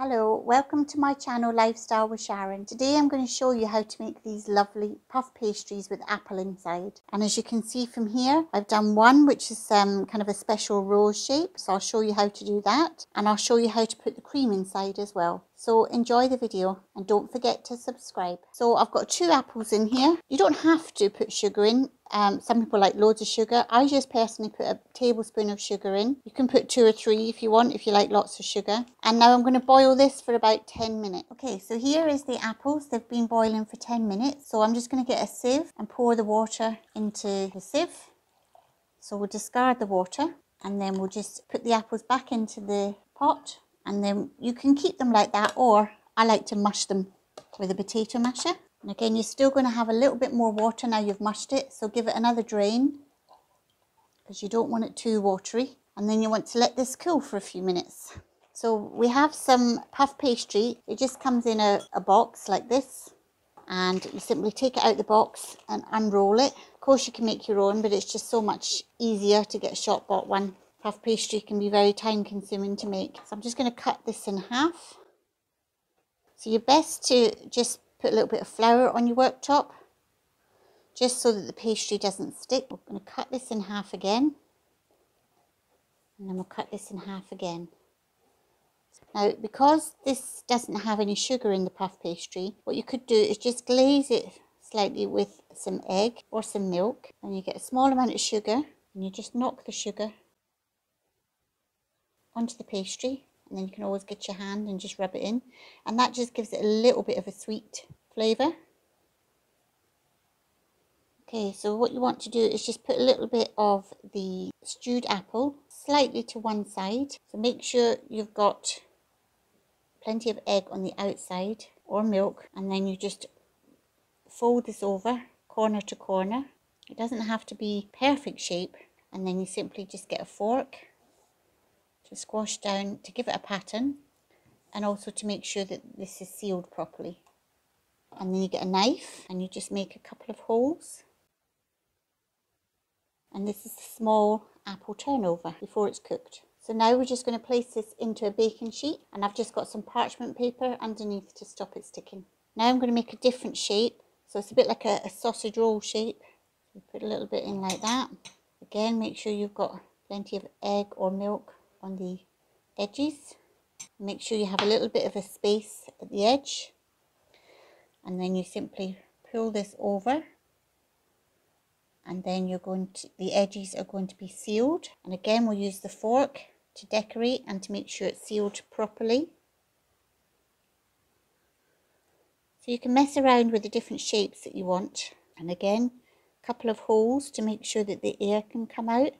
Hello, welcome to my channel Lifestyle with Sharon. Today I'm going to show you how to make these lovely puff pastries with apple inside. And as you can see from here, I've done one which is um, kind of a special rose shape. So I'll show you how to do that. And I'll show you how to put the cream inside as well. So enjoy the video and don't forget to subscribe. So I've got two apples in here. You don't have to put sugar in. Um, some people like loads of sugar. I just personally put a tablespoon of sugar in. You can put two or three if you want, if you like lots of sugar. And now I'm going to boil this for about 10 minutes. Okay, so here is the apples. They've been boiling for 10 minutes. So I'm just going to get a sieve and pour the water into the sieve. So we'll discard the water and then we'll just put the apples back into the pot and then you can keep them like that or I like to mush them with a potato masher. And again, you're still going to have a little bit more water now you've mushed it, so give it another drain because you don't want it too watery. And then you want to let this cool for a few minutes. So we have some puff pastry. It just comes in a, a box like this. And you simply take it out the box and unroll it. Of course, you can make your own, but it's just so much easier to get a shop bought one. Puff pastry can be very time consuming to make. So I'm just going to cut this in half. So you're best to just put a little bit of flour on your worktop just so that the pastry doesn't stick. We're going to cut this in half again and then we'll cut this in half again. Now because this doesn't have any sugar in the puff pastry, what you could do is just glaze it slightly with some egg or some milk and you get a small amount of sugar and you just knock the sugar onto the pastry and then you can always get your hand and just rub it in. And that just gives it a little bit of a sweet flavour okay so what you want to do is just put a little bit of the stewed apple slightly to one side. So make sure you've got plenty of egg on the outside or milk and then you just fold this over corner to corner. It doesn't have to be perfect shape and then you simply just get a fork to squash down to give it a pattern and also to make sure that this is sealed properly. And then you get a knife and you just make a couple of holes. And this is a small apple turnover before it's cooked. So now we're just going to place this into a baking sheet and I've just got some parchment paper underneath to stop it sticking. Now I'm going to make a different shape. So it's a bit like a, a sausage roll shape. Put a little bit in like that. Again, make sure you've got plenty of egg or milk on the edges. Make sure you have a little bit of a space at the edge. And then you simply pull this over. And then you're going to, the edges are going to be sealed. And again we'll use the fork to decorate and to make sure it's sealed properly. So you can mess around with the different shapes that you want. And again a couple of holes to make sure that the air can come out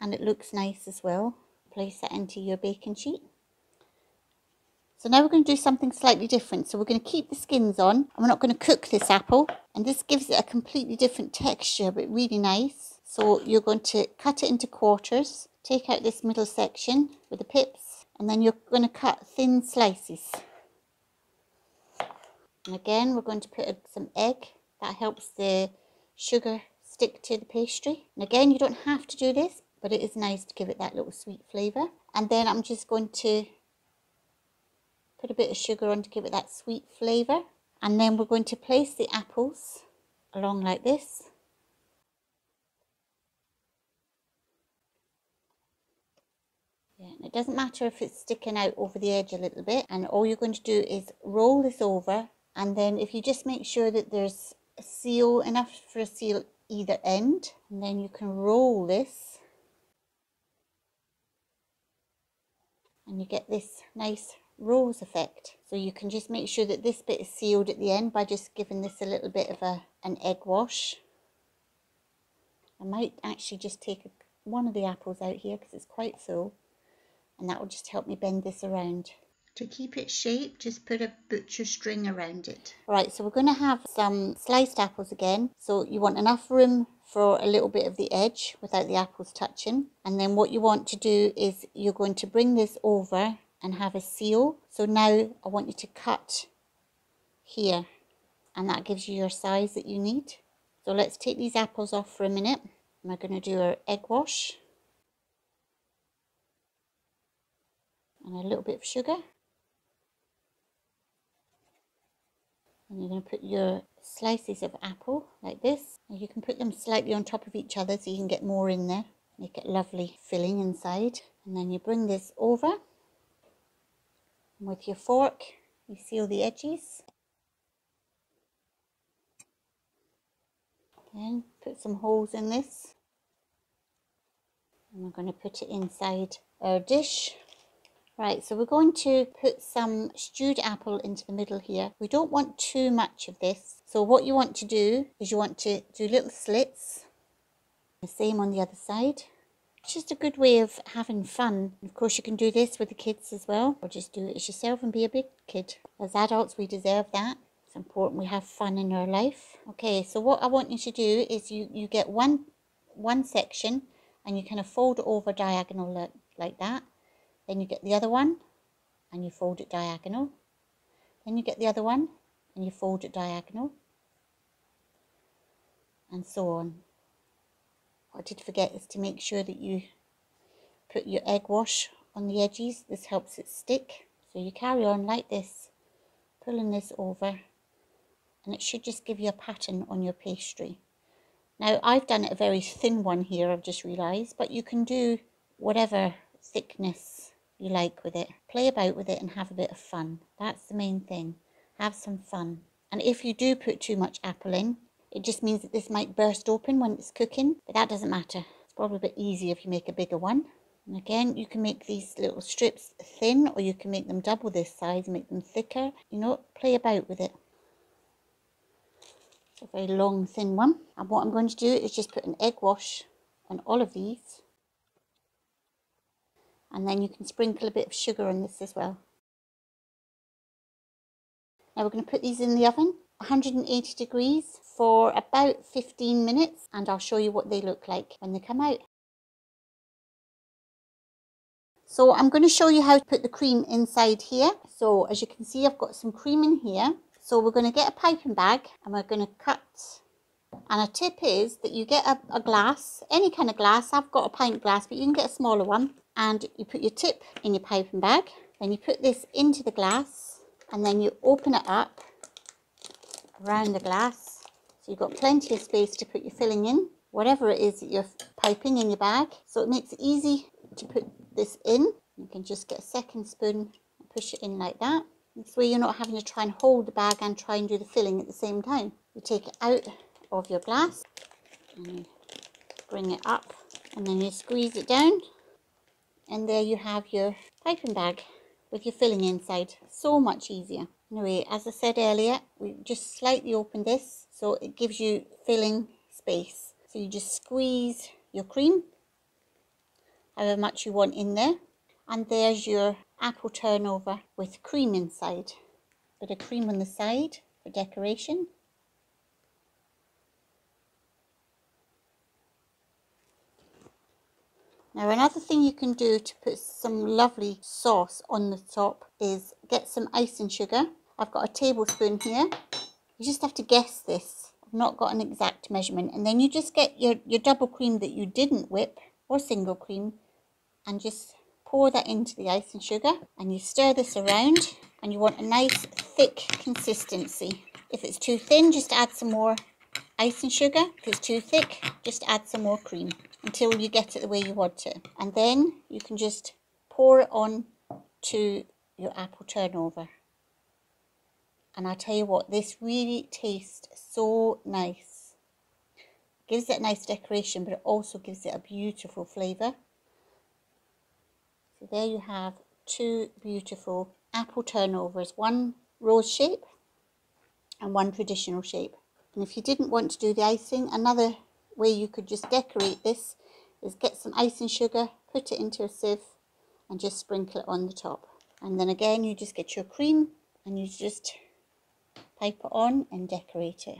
and it looks nice as well. Place that into your baking sheet. So now we're going to do something slightly different. So we're going to keep the skins on and we're not going to cook this apple. And this gives it a completely different texture, but really nice. So you're going to cut it into quarters, take out this middle section with the pips, and then you're going to cut thin slices. And again, we're going to put some egg. That helps the sugar stick to the pastry. And again, you don't have to do this, but it is nice to give it that little sweet flavour. And then I'm just going to put a bit of sugar on to give it that sweet flavour. And then we're going to place the apples along like this. Yeah, it doesn't matter if it's sticking out over the edge a little bit. And all you're going to do is roll this over. And then if you just make sure that there's a seal, enough for a seal either end. And then you can roll this and you get this nice rose effect. So you can just make sure that this bit is sealed at the end by just giving this a little bit of a, an egg wash. I might actually just take a, one of the apples out here because it's quite full and that will just help me bend this around. To keep it shape, just put a butcher string around it. Right, so we're going to have some sliced apples again. So you want enough room for a little bit of the edge without the apples touching. And then what you want to do is you're going to bring this over and have a seal. So now I want you to cut here and that gives you your size that you need. So let's take these apples off for a minute. And we're going to do our egg wash. And a little bit of sugar. And you're going to put your slices of apple like this. And you can put them slightly on top of each other so you can get more in there. Make it lovely filling inside. And then you bring this over. And with your fork, you seal the edges. Then put some holes in this. And we're going to put it inside our dish. Right, so we're going to put some stewed apple into the middle here. We don't want too much of this. So what you want to do is you want to do little slits. The same on the other side. It's just a good way of having fun. Of course, you can do this with the kids as well, or just do it as yourself and be a big kid. As adults, we deserve that. It's important we have fun in our life. Okay, so what I want you to do is you, you get one, one section and you kind of fold over diagonal like, like that then you get the other one and you fold it diagonal. Then you get the other one and you fold it diagonal. And so on. What I did forget is to make sure that you put your egg wash on the edges. This helps it stick. So you carry on like this, pulling this over and it should just give you a pattern on your pastry. Now I've done it a very thin one here, I've just realised, but you can do whatever thickness you like with it. Play about with it and have a bit of fun. That's the main thing. Have some fun. And if you do put too much apple in, it just means that this might burst open when it's cooking, but that doesn't matter. It's probably a bit easier if you make a bigger one. And again, you can make these little strips thin or you can make them double this size, make them thicker. You know, play about with it. It's a very long, thin one. And what I'm going to do is just put an egg wash on all of these and then you can sprinkle a bit of sugar on this as well. Now we're going to put these in the oven 180 degrees for about 15 minutes and I'll show you what they look like when they come out. So I'm going to show you how to put the cream inside here. So as you can see I've got some cream in here. So we're going to get a piping bag and we're going to cut and a tip is that you get a, a, glass, any kind of glass. I've got a pint glass, but you can get a smaller one and you put your tip in your piping bag then you put this into the glass and then you open it up around the glass. So you've got plenty of space to put your filling in whatever it is that you're piping in your bag. So it makes it easy to put this in. You can just get a second spoon and push it in like that. This way you're not having to try and hold the bag and try and do the filling at the same time. You take it out of your glass and you bring it up and then you squeeze it down and there you have your piping bag with your filling inside. So much easier. Anyway as I said earlier we just slightly open this so it gives you filling space. So you just squeeze your cream however much you want in there. And there's your apple turnover with cream inside. Bit of cream on the side for decoration Now another thing you can do to put some lovely sauce on the top is get some icing sugar. I've got a tablespoon here. You just have to guess this. I've not got an exact measurement. And then you just get your, your double cream that you didn't whip or single cream and just pour that into the icing sugar and you stir this around and you want a nice thick consistency. If it's too thin, just add some more icing sugar. If it's too thick, just add some more cream until you get it the way you want it. And then you can just pour it on to your apple turnover. And I tell you what, this really tastes so nice. Gives it a nice decoration, but it also gives it a beautiful flavour. So there you have two beautiful apple turnovers, one rose shape and one traditional shape. And if you didn't want to do the icing, another way you could just decorate this is get some icing sugar, put it into a sieve and just sprinkle it on the top. And then again, you just get your cream and you just pipe it on and decorate it.